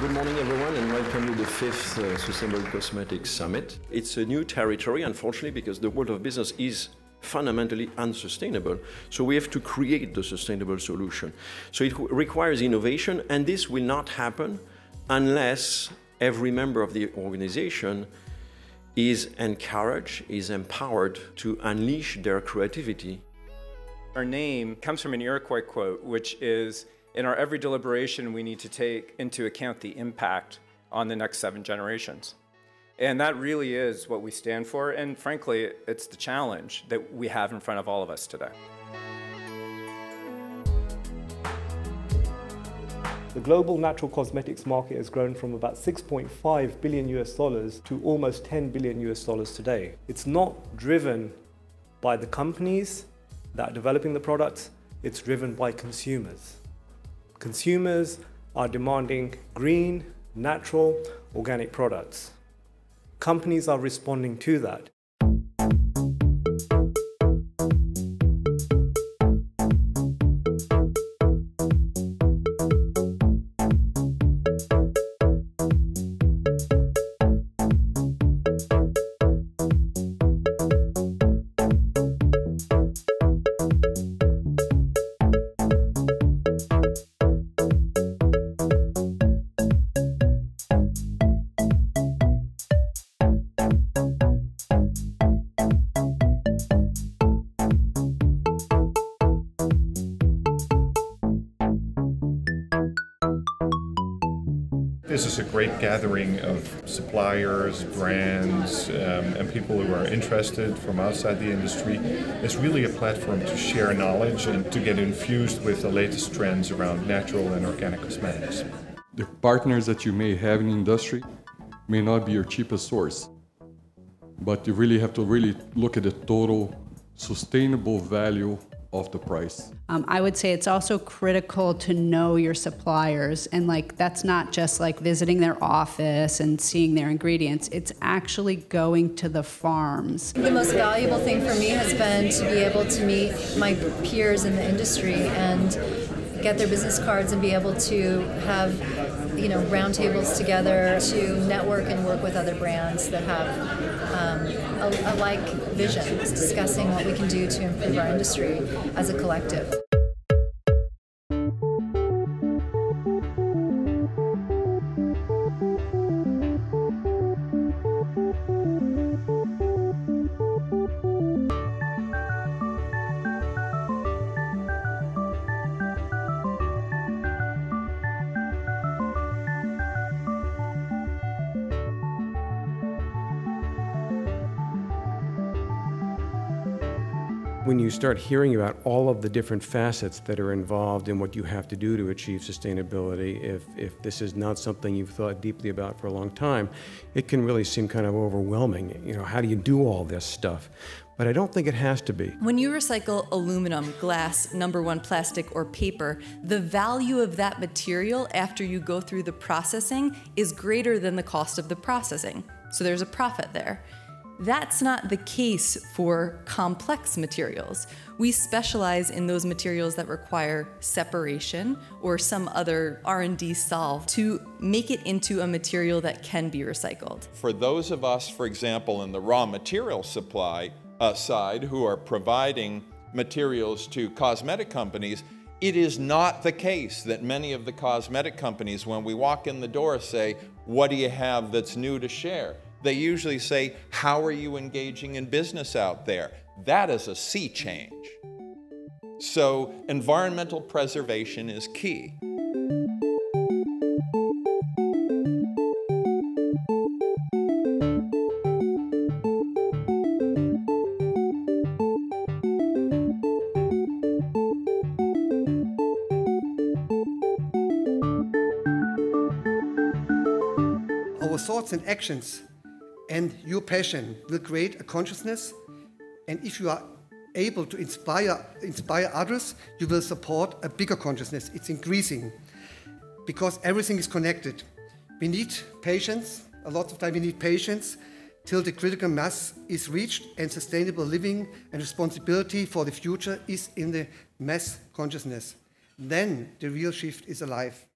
Good morning, everyone, and welcome to the fifth uh, Sustainable Cosmetics Summit. It's a new territory, unfortunately, because the world of business is fundamentally unsustainable. So we have to create the sustainable solution. So it requires innovation, and this will not happen unless every member of the organization is encouraged, is empowered to unleash their creativity. Our name comes from an Iroquois quote, which is in our every deliberation, we need to take into account the impact on the next seven generations. And that really is what we stand for. And frankly, it's the challenge that we have in front of all of us today. The global natural cosmetics market has grown from about 6.5 billion US dollars to almost 10 billion US dollars today. It's not driven by the companies that are developing the products, it's driven by consumers. Consumers are demanding green, natural, organic products. Companies are responding to that. This is a great gathering of suppliers, brands, um, and people who are interested from outside the industry. It's really a platform to share knowledge and to get infused with the latest trends around natural and organic cosmetics. The partners that you may have in the industry may not be your cheapest source, but you really have to really look at the total sustainable value of the price. Um, I would say it's also critical to know your suppliers, and like that's not just like visiting their office and seeing their ingredients. It's actually going to the farms. The most valuable thing for me has been to be able to meet my peers in the industry and get their business cards and be able to have you know roundtables together to network and work with other brands that have um, a, a like vision, discussing what we can do to improve our industry as a collective. When you start hearing about all of the different facets that are involved in what you have to do to achieve sustainability, if, if this is not something you've thought deeply about for a long time, it can really seem kind of overwhelming. You know, how do you do all this stuff? But I don't think it has to be. When you recycle aluminum, glass, number one plastic, or paper, the value of that material after you go through the processing is greater than the cost of the processing. So there's a profit there. That's not the case for complex materials. We specialize in those materials that require separation or some other R&D solve to make it into a material that can be recycled. For those of us, for example, in the raw material supply uh, side who are providing materials to cosmetic companies, it is not the case that many of the cosmetic companies, when we walk in the door, say, what do you have that's new to share? They usually say, How are you engaging in business out there? That is a sea change. So, environmental preservation is key. Our thoughts and actions and your passion will create a consciousness. And if you are able to inspire, inspire others, you will support a bigger consciousness. It's increasing because everything is connected. We need patience. A lot of time we need patience till the critical mass is reached and sustainable living and responsibility for the future is in the mass consciousness. Then the real shift is alive.